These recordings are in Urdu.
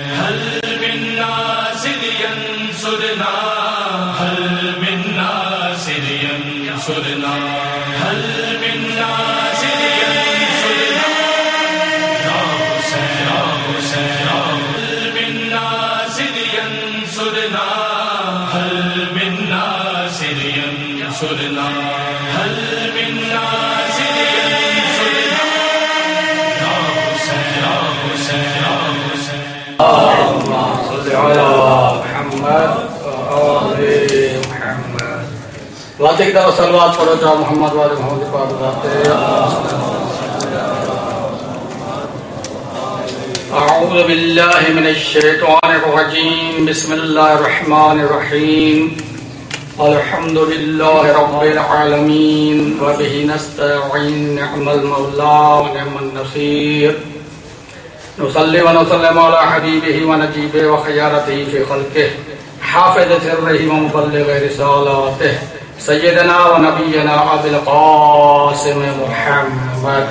هل واجب دا صلوات پڑھو جا محمد وآل محمد أعوذ بالله من الشيطان الرجيم. بسم الله الرحمن الرحيم. الحمد لله رب العالمين. وبه نستعين. نعم المولى ونعم النصير. نصلي ونسلم على حبيبه ونجيبه وخيارته في خلقه. حافظ سره ومبلغ رسالاته. سيدنا ونبينا أبي القاسم محمد.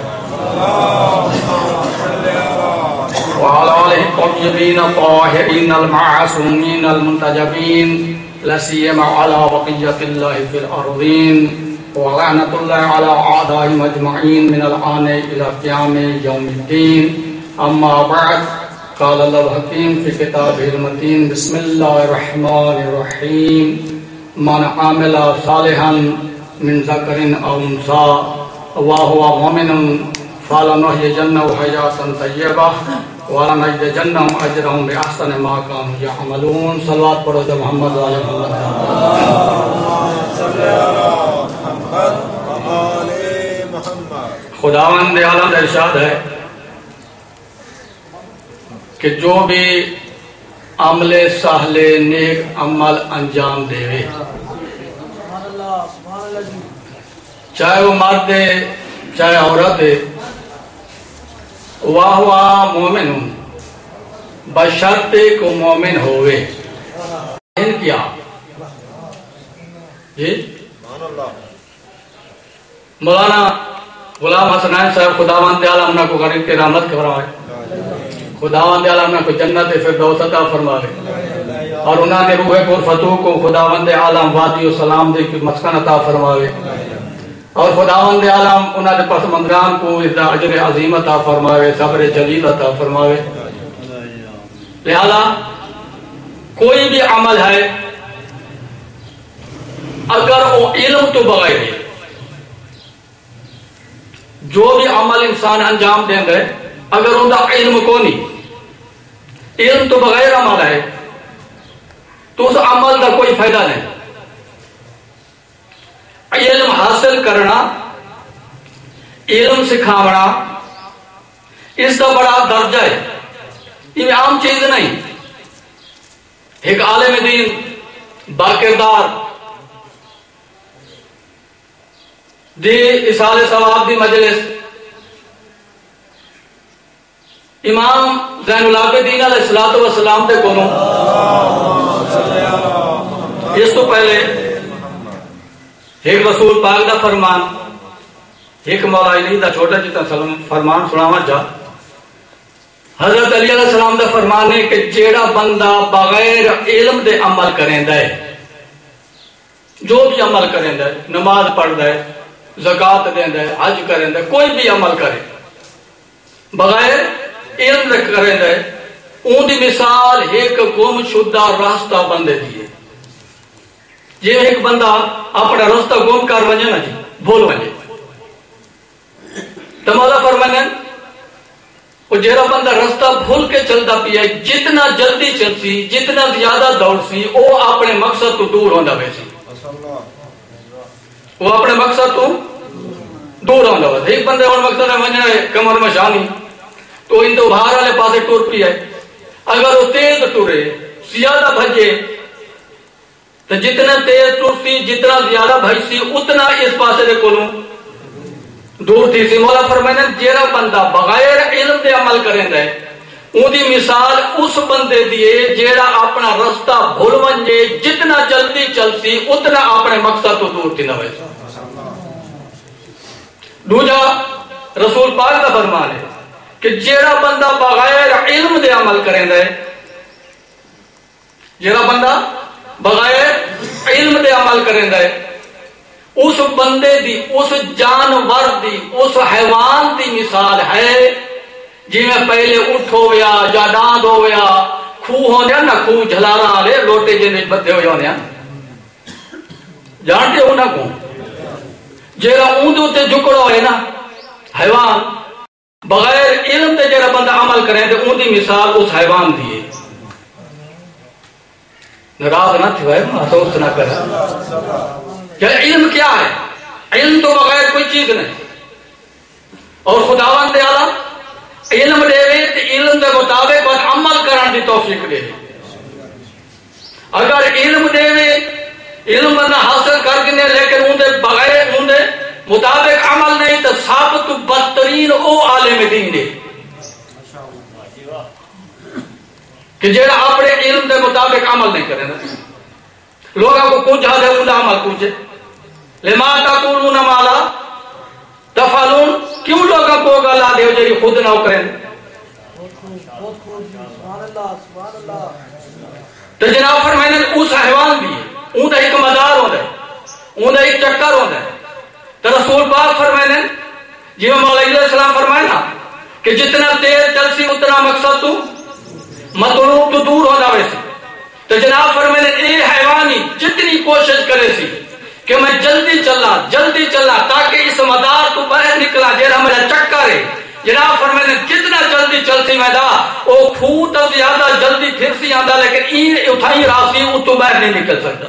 وعلى آله الطيبين الطاهرين المعصومين المنتجبين، لا سيما على بقية الله في الأرضين. ولعنة الله على أعدائهم أجمعين من الآن إلى قيام يوم الدين. أما بعد، قال الله الحكيم في كتابه المتين بسم الله الرحمن الرحيم. من عمل صالحا من ذكر أو أنثى، وهو مؤمن، فلنحيينه حياة طيبة، ولنجزينهم أجرهم بأحسن ما كانوا يعملون. صلوات پڑھو جو محمد وعلى محمد خداوند عالم ارشاد ہے کہ جو بھی عمل سہل نیک عمل انجام دے چاہے وہ مرد ہے، چاہے عورت ہے۔ واہ واہ مومن ہوں۔ بشرط کو مومن ہوئے ان کیا؟ جی؟ مولانا غلام حسنین صاحب، خداوند عالم نہ کو غریب کے رحمت کروائے خداوند عالم نہ کو جنت فردوس عطا فرماوے اور انہاں نے روح پر فتو کو خداوند عالم وادی و سلام دے کی مسکن عطا فرماوے اور خداوند عالم انہاں نے پس مندران کو اذا اجر عظیم عطا فرماوے صبر جلیل عطا فرماوے لہذا کوئی بھی عمل ہے، اگر وہ علم تو بغیر ہے، جو بھی عمل انسان انجام دیں گے، اگر ان کا علم کو نہیں علم تو بغیر عمل ہے۔ تو اس عمل کا کوئی فائدہ نہیں۔ علم حاصل کرنا، علم سکھاونا، اس کا بڑا درجہ ہے۔ یہ عام چیز نہیں۔ ایک عالم دین باقردار دی اسال ثواب دی مجلس۔ امام زین العابدین علیہ الصلوۃ والسلام تے کونوں۔ اس تو پہلے ایک رسول پاک دا فرمان، ایک مولا علی دا چھوٹا جتا سلام فرمان سناواں جا۔ حضرت علی علیہ السلام دا فرمان ہے کہ جیڑا بندہ بغیر علم دے عمل کریندا ہے، جو بھی عمل کریندا ہے، نماز پڑھدا ہے زکات دیندا ہے، حج کریندا ہے، کوئی بھی عمل کرے، بغیر علم دے کریندا ہے اون دی مثال ایک گم شدہ راستہ بندے دی ہے۔ جی ایک بندہ اپنا راستہ گم کر ونجے نا جی بھول ونجے تو مولا فرمانے وہ جیڑا بندہ راستہ بھول کے چلتا پیا جتنا جلدی چلسی جتنا زیادہ دوڑ سی وہ اپنے مقصد تو دور ہوندا پیا سی۔ وہ اپنے مقصد تو دور ہوندا پیا ایک بندے ہن مقصد ہے ونجنا کمر میں شانی تو ان تو باہر والے پاسے ٹر پیا اگر وہ تیز ٹرے زیادہ بھجے، تو جتنا تیز ٹرسی جتنا زیادہ بھجسی اتنا اس پاسے دے کولوں دور تھی۔ سی مولا فرمائنے جیڑا بندہ بغیر علم دے عمل کریں دے اون مثال اس بندے دیئے جیڑا اپنا رستہ بھول ونجے جتنا جلدی چلسی اتنا اپنے مقصد تو دور تھی نہ ویسا دوجا، رسول پاک کا فرمان ہے۔ کہ جیڑا بندہ بغیر علم دے عمل کریں دے جڑا بندہ بغیر علم دے عمل کریں ہے، اس بندے دی، اس جانور دی، اس حیوان دی مثال ہے۔ جی میں پہلے اٹھ ہو گیا یا ڈاند ہو گیا خوہ ہونے نا خوہ جھلارا والے، لوٹے جن بدے ہوئے ہونے جانتے ہو نا کو جیڑا اون تے جھکڑا ہوئے نا، حیوان بغیر علم تے جیڑا بندہ عمل کرے تے اون دی مثال اس حیوان دی ہے۔ ناراض نہ تھی بھائی افسوس نہ کرے۔ کہ علم کیا ہے؟ علم تو بغیر کوئی چیز نہیں۔ اور خداوند تعالی علم دے وے تے علم دے مطابق بس عمل کرن دی توفیق دے۔ اگر علم دے وے علم بندہ حاصل کر کے لیکن اون دے بغیر اون دے مطابق عمل نہیں تو ثابت بدترین او عالم دین دے کہ جڑا اپنے علم دے مطابق عمل نہیں کرے نا۔ لوگوں کو کچھ حال ہے انہیں عمل پوچھے لما تقولون ما لا تفعلون؟ کیوں لوگوں کو گلا دیو جڑی خود نہ کریں تو جناب فرمائنے اس حیوان بھی اون دا ایک مدار ہوندا ہے اون دا ایک چکر ہوندا ہے۔ تو رسول پاک فرمائنے جی مولا علیہ السلام فرمائے نا کہ جتنا تیز چلسی اتنا مقصد تو مطلوب تو دور ہونا ویسے تو جناب فرمائنے اے حیوانی، جتنی کوشش کرے سی کہ میں جلدی چلا جلدی چلا تاکہ اس مدار تو باہر نکلا جیرا میرا چکر ہے جناب فرمائنے جتنا جلدی چلتی میں دا، او خون تو زیادہ جلدی پھر سی آندا، لیکن این اٹھائی راسی، او تو باہر نہیں نکل سکتا۔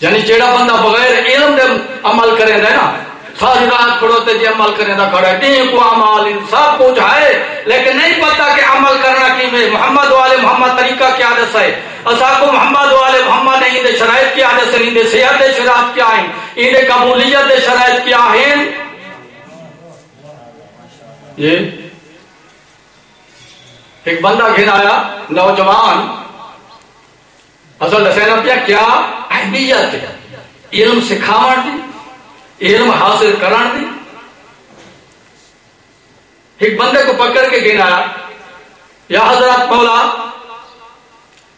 یعنی جیڑا بندہ بغیر علم دے عمل کرے دا نا ساری رات کھڑوتے جی عمل کرنے دا کھڑا ہے دین کو عمال سب کچھ ہے، لیکن نہیں پتا کہ عمل کرنا کی میں، محمد والے محمد طریقہ کیا عادت ہے؟ اسا کو محمد والے محمد نے اندے شرائط کی عادت ہے اندے صحت دے شرائط کیا ہیں؟ اندے قبولیت دے شرائط کیا ہیں؟ یہ ایک بندہ گھر آیا، نوجوان اصل دسینا پیا کیا اہمیت ہے۔ علم سکھاون دی، علم حاصل کران دی۔ ایک بندے کو پکڑ کے گن آیا۔ یا حضرت مولا،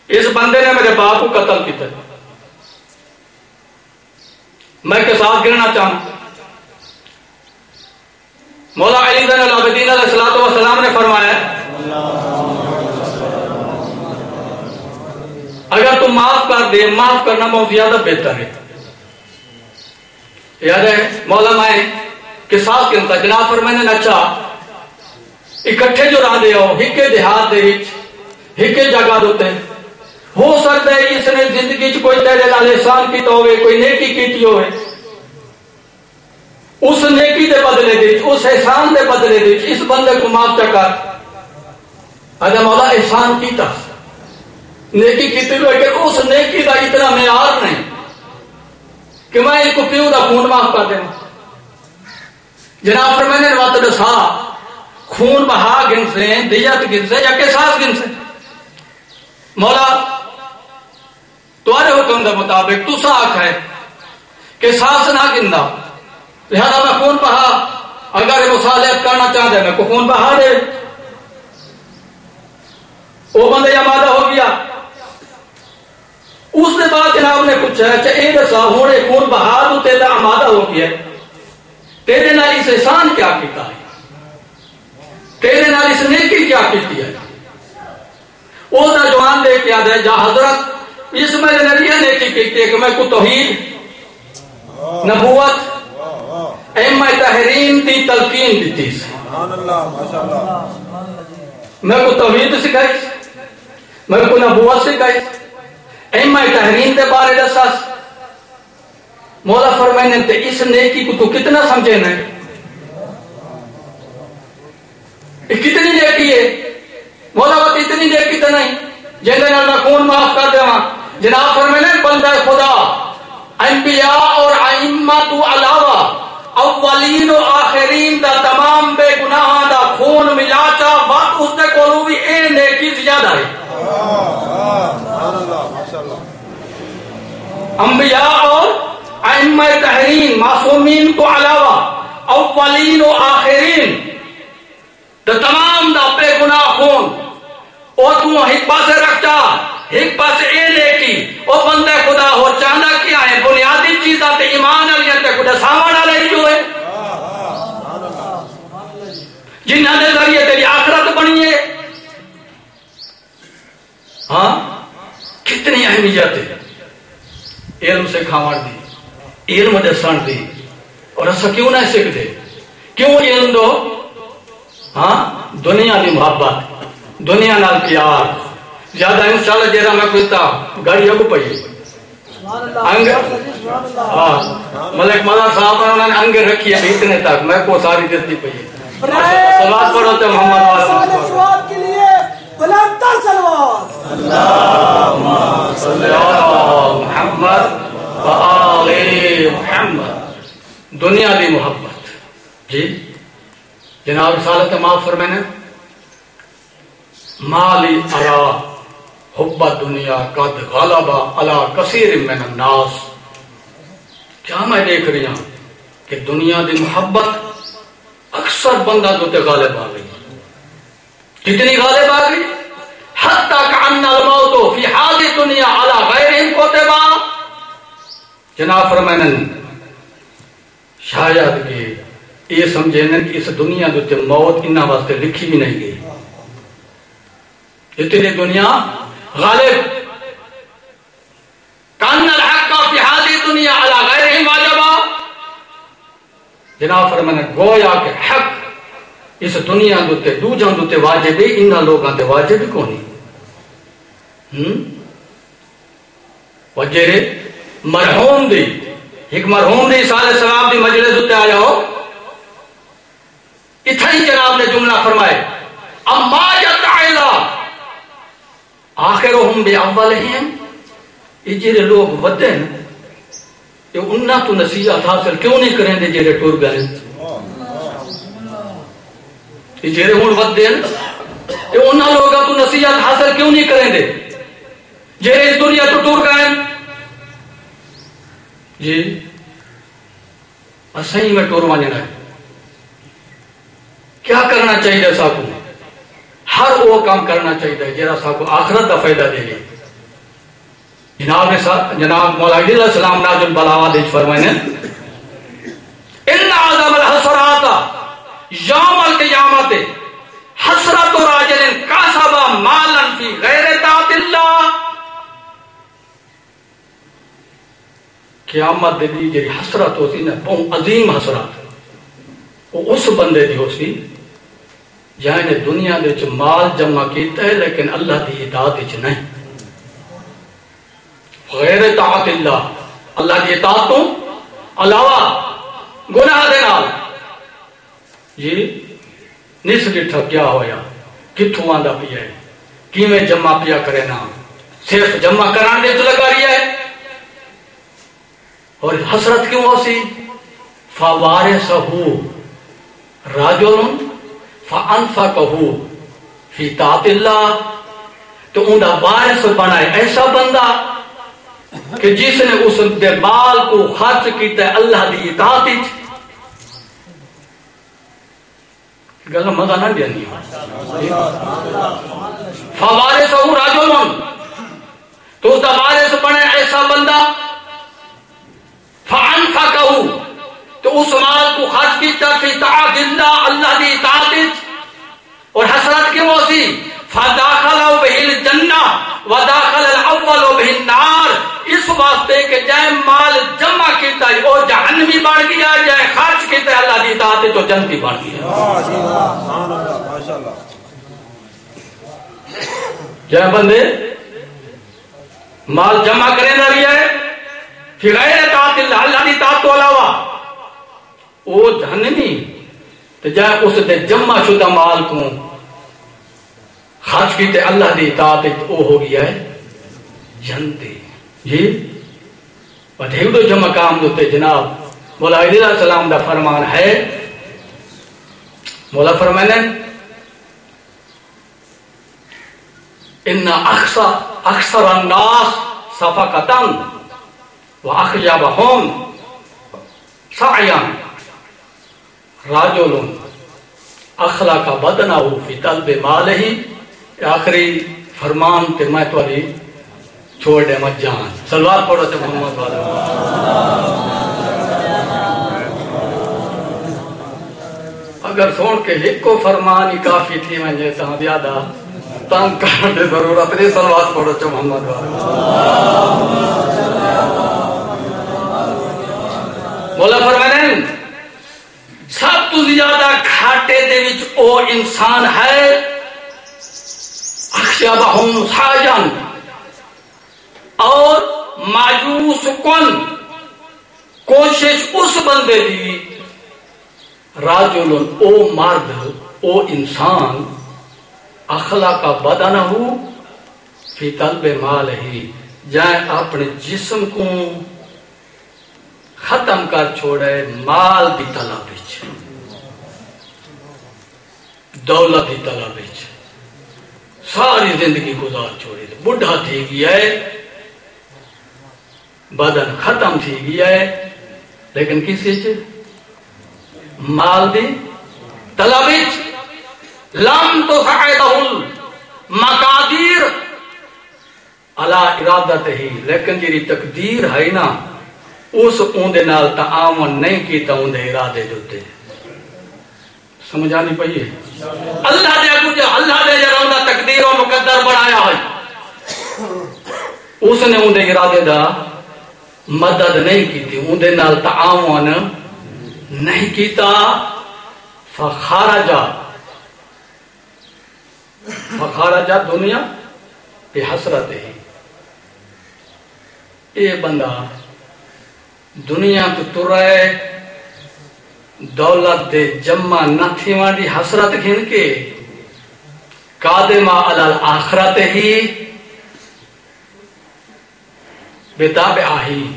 اس بندے نے میرے باپ کو قتل کیا میں کے ساتھ گرنا چاہوں۔ مولا علی دن العبدین علیہ السلام نے فرمایا اگر تم معاف کر دے، معاف کرنا بہت زیادہ بہتر ہے۔ یاد ہے مولا میں کے ساتھ کے انتا جناب فرمائنے نچا اچھا، اکٹھے جو رہ دے ہو ہکے دیہات دے وچ ہکے جگہ دوتے ہو سکتا ہے اس نے زندگی چ کوئی تیرے نال احسان کیتا ہوئے، کوئی نیکی کیتی ہوئے۔ اس نیکی دے بدلے دے اس احسان دے بدلے دے اس بندے کو معاف چکا اگر مولا احسان کیتا۔ نیکی کیتی ہوئے کہ اس نیکی دا اتنا معیار نہیں کہ میں ان کو پیوں دا خون معاف کر دیں جناب فرمانے نے وقت دسا، خون بہا گن سے دیت گن سے یا قصاص گن سے مولا تمہارے حکم دے مطابق تو ساکھ ہے کہ ساس نہ گندا۔ لہذا میں خون بہا، اگر مصالحت کرنا چاہتے میں کو خون بہا دے۔ وہ بندے آمادہ ہو گیا۔ اس نے بعد جناب نے پوچھا اچھا اے دسا ہونے خون بہا تو تیرا آمادہ ہو گیا؟ تیرے نال اس احسان کیا کیتا ہے؟ تیرے نال اس نیکی کیا کیتی ہے؟ وہ دا جوان دے کے آدھے جا حضرت اس میں نبی نیکی کیتی ہے کہ میں کو توحید نبوت ایم تحریم دی تلقین دیتی میں کو توحید سکھائی میں کو نبوت سکھائی۔ ایم تحریم دے بارے دساس مولا فرمائنے تے اس نیکی کو تو کتنا سمجھے نا کتنی نیکی ہے۔ مولا بات اتنی نیکی تو نہیں۔ جن دے میں خون معاف کر دے جناب فرمائنے بندہ خدا، انبیاء اور ائمہ تو علاوہ اولین و آخرین دا تمام بے گناہ دا خون ملا چا وقت اس نے کولو بھی اے نیکی زیادہ ہے۔ انبیاء اور ائمہ تحرین معصومین کو علاوہ اولین و آخرین دا تمام دا بے گناہ خون، او تو ایک پاسے رکھتا ایک پاسے اے نیکی، او بندے خدا ہو، چاہنا کیا ہے؟ بنیادی چیزاں تے ایمان علیہ تے خدا سامان علیہ جو ہے؟ جنہاں دے ذریعے تیری آخرت بنی ہے۔ ہاں؟ کتنی اہمیت ہے۔ علم سے کھاوڑ دی علم دے سن دی۔ اور ایسا کیوں نہ سکھتے کیوں علم دو؟ ہاں دنیا دی محبت دنیا نال پیار۔ زیادہ انشاءاللہ جیرا میں کوئی تا گاڑی اگو پئی۔ انگ ہاں ملک مدار صاحب نے انہوں نے انگ رکھی ہے اتنے تک میں کو ساری دیتی پئی۔ سلوات پڑھو تے محمد والا۔ سواد کے لیے بلندر سلوات اللهم صل على محمد وآل محمد دنیا دی محبت۔ جی؟ جناب رسالت معاف فرمائنے مالی ارا، حب دنیا قد غالبا علا کثیر من الناس۔ کیا میں دیکھ رہی ہوں کہ دنیا دی محبت اکثر بندہ تو تے غالب آ گئی۔ کتنی غالب آ گئی؟ حتی کعن الموت فی حال دنیا علا غیرہم کوتبا جناب فرمائنے شاید کہ یہ سمجھے نا کہ اس دنیا دے تے موت انہاں واسطے لکھی بھی نہیں گئی۔ اتنی دنیا غالب۔ کان الحق فی حالی دنیا علی غیرہم واجبا جناب فرمانے گویا کہ حق اس دنیا دے تے دو جان دے تے واجب ہے انہاں لوگاں تے واجب کونی؟ ہم وجہ مرحوم دی۔ ایک مرحوم دی سال ثواب دی مجلس تے آیا ہو۔ اتھا ہی جناب نے جملہ فرمائے، اما یتعیلا آخرہم بے اولہم یہ جیرے لوگ ودے ہیں۔ یہ انہاں تو نصیحت حاصل کیوں نہیں کریں دے جیرے ٹور گئے یہ جیرے ہون ودے ہیں۔ یہ انہاں لوگاں تو نصیحت حاصل کیوں نہیں کریں دے؟ جیرے اس دنیا تو ٹور گئے جی اسائی میں ٹور مانے ہے کیا کرنا چاہیے سا کو ہر وہ کام کرنا چاہیے جرا سا کو آخرت کا فائدہ دے گی جناب نے جناب مولا علی علیہ السلام ناز البلاوات اس فرمائے ان اعظم الحسرات یوم القیامت حسرت راجل کاسب مالا فی غیر طاعت اللہ قیامت دی جی حسرت ہوتی نا بہت عظیم حسرت وہ اس بندے دی ہوتی جہاں نے دنیا دے وچ مال جمع کیتا ہے، لیکن اللہ دی اطاعت وچ نہیں۔ غیر اطاعت اللہ۔ اللہ دی اطاعت تو علاوہ گناہ دے نال۔ جی نس ڈٹھا کیا ہویا؟ کتھوں آندا پیا ہے؟ کیویں جمع پیا کرے نا صرف جمع کران دے تو لگا رہی ہے؟ اور حسرت کیوں ہو فوارثہو راجل فانفقہو فی طاعت اللہ۔ تو ان کا وارث بنائے ایسا بندہ کہ جس نے اس دے مال کو خرچ کیتا ہے اللہ دی اطاعت وچ۔ گل مزہ نہ دیا دینی فوارثہو راجل تو اس کا وارث بنے ایسا بندہ فانفقہو تو اس مال کو خرچ کیتا فی طاعت اللہ اللہ دی اطاعت اور حسرت کیوں ہوسی فداخلوا به الجنہ وداخل الاول به النار۔ اس واسطے کہ جائے مال جمع کیتا ہے او جہنمی بن گیا، جائے خرچ کیتا اللہ دی اطاعت تو جنتی بن گیا۔ جائے بندے، مال جمع کرنے نہ رہی ہے پھر غیر اطاعت اللہ اللہ دی اطاعت تو علاوہ او جہنمی تو جائے اس دے جمع شدہ مال کو خرچ کیتے اللہ دی اطاعت او ہو گیا ہے، جنتے۔ جی؟ ودھیو دو جمع کام دوتے جناب، مولا علیہ السلام دا فرمان ہے۔ مولا فرمانے ان اکثر اکثر الناس صفقتن و اخجبهم سعیا راجل اخلاق بدنه في طلب ماله آخری فرمان تے میں تاری چھوڑ دے مت جان۔ سلوات پڑھو تے محمد والے اگر سون کے ایک کو فرمان ہی کافی تھی میں جے تہاں زیادہ تنگ کرنے ضرورت نہیں سلوات پڑھو تے محمد والے مولا فرمائیں سب تو زیادہ کھاٹے دے وچ او انسان ہے۔ اخشبہم ساجن۔ اور مایوس کن؟ کوشش اس بندے دی۔ راجل او مرد، او انسان، اخلاق بدن ہو، فی طلب مال ہی جائے اپنے جسم کو ختم کر چھوڑے، مال دی طلب وچ دولت دی طلب وچ ساری زندگی گزار چھوڑی۔ بڑھا تھی گیا ہے۔ بدن ختم تھی گیا ہے۔ لیکن کسی چ مال دی طلب وچ لم تو مقادیر۔ اللہ ارادت ہی لیکن جی تقدیر ہے نا اس اوندے نال تعاون نہیں کیتا، اوندے ارادے دوتے سمجھانی پئیے اللہ دے کچھ اللہ دے جڑا اوندا تقدیر و مقدر بنایا ہے اس نے اوندے ارادے دا مدد نہیں کیتی، اوندے نال تعاون نہیں کیتا۔ فخارجا فخارجا دنیا پہ حسرت ہی اے بندہ دنیا تو ترائے دولت دے جمع نہ تھی وانڈی حسرت گھن کے۔ قادمہ علال آخرت ہی۔ بتاب آہی۔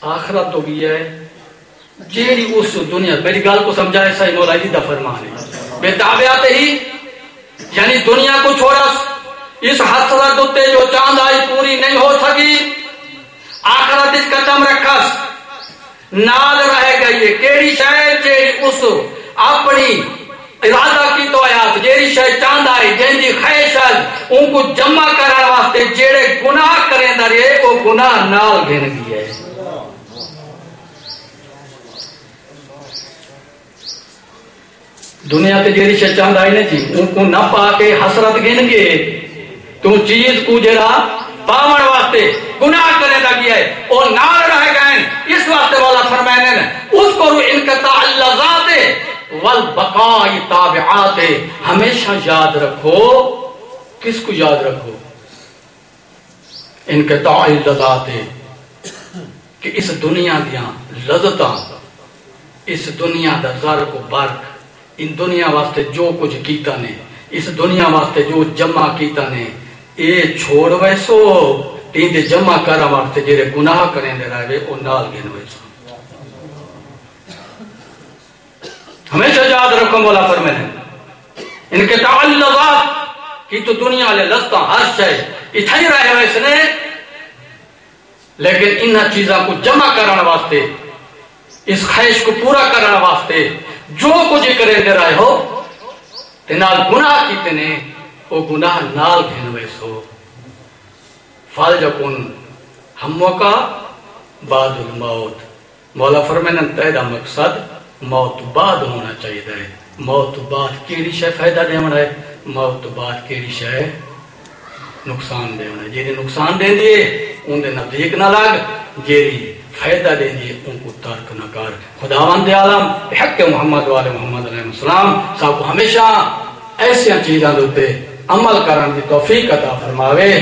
آخرت تو بھی ہے۔ جیڑی اس دنیا، میری گال کو سمجھائے صحیح مولا جی دا فرمان ہے بتابعات ہی۔ یعنی دنیا کو چھوڑا۔ اس حسرت ہوتے جو چاند آئی پوری نہیں ہو سکی آخرت اس قدم رکھس نال رہ گئی کیڑی شاید جیڑی اس اپنی ارادہ کی تو آیات، جیڑی شاید چاند آئی، جن دی خیش ہے ان کو جمع کرنے واسطے جیڑے گناہ کریں در یہ وہ گناہ نال گھن گئی ہے۔ دنیا تے جیڑی شاید چاند آئی نہیں جی ان کو نہ پا کے حسرت گھن گے تو چیز کو جڑا پاون واسطے گناہ کرنے لگی ہے اور نال رہ گئے اس واسطے والا فرمائنے نے اس کو انقطاع اللذات والبقاء تابعات ہمیشہ یاد رکھو، کس کو یاد رکھو؟ انقطاع اللذات کہ اس دنیا دیاں لذتاں، اس دنیا دا زر کو برک ان دنیا واسطے جو کچھ کیتا نے، اس دنیا واسطے جو جمع کیتا نے اے چھوڑ ویسو تین دے جمع کرا وقت جیرے گناہ کریں دے رہے او نال گن ویسو ہمیشہ یاد رکھو مولا فرمائے ان کے تعلقات کی تو دنیا لے لستا ہر شے اتھا ہی رہے ویسے نے لیکن انہا چیزاں کو جمع کرنے واسطے اس خیش کو پورا کرنے واسطے جو کچھ کرے دے رہے ہو تنال گناہ کیتے نے او گناہ نال گھنوے سو۔ فال جکن ہمو کا بعد الموت۔ مولا فرمین تیدا مقصد موت بعد ہونا چاہیے دے موت بعد کیڑی شے فائدہ دے ہے؟ موت بعد کیڑی شے نقصان دے ہونا جیری نقصان دے دیے ان دے نزدیک نہ لگ جیری فائدہ دے دیے ان کو ترک نہ کر۔ خداوند عالم حق محمد والے محمد علیہ السلام صاحب کو ہمیشہ ایسیاں چیزاں دوتے عمل کرن دی توفیق عطا فرماوے۔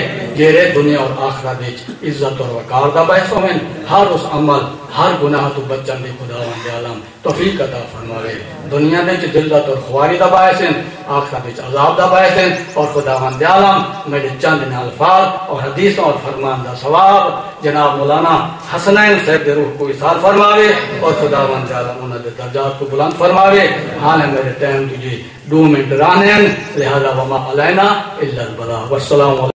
جیرے دنیا اور آخرت وچ عزت اور وقار دا باعث ہوئن ہر اس عمل، ہر گناہ تو بچن دی خداوند عالم۔ توفیق عطا فرماوے۔ دنیا وچ ذلت اور خواری دا باعث ہیں۔ آخرت وچ عذاب دا باعث ہیں۔ اور خدا خداوند عالم، میرے چند الفاظ اور حدیثوں اور فرمان دا ثواب۔ جناب مولانا حسنین صاحب دے روح کو اثار فرماوے۔ اور خدا خداوند عالم انہاں دے درجات کو بلند فرماوے۔ ہاں میرے ٹائم تجھے دو منٹ رانے لہذا وما علینا الا البلاغ۔ والسلام علیکم۔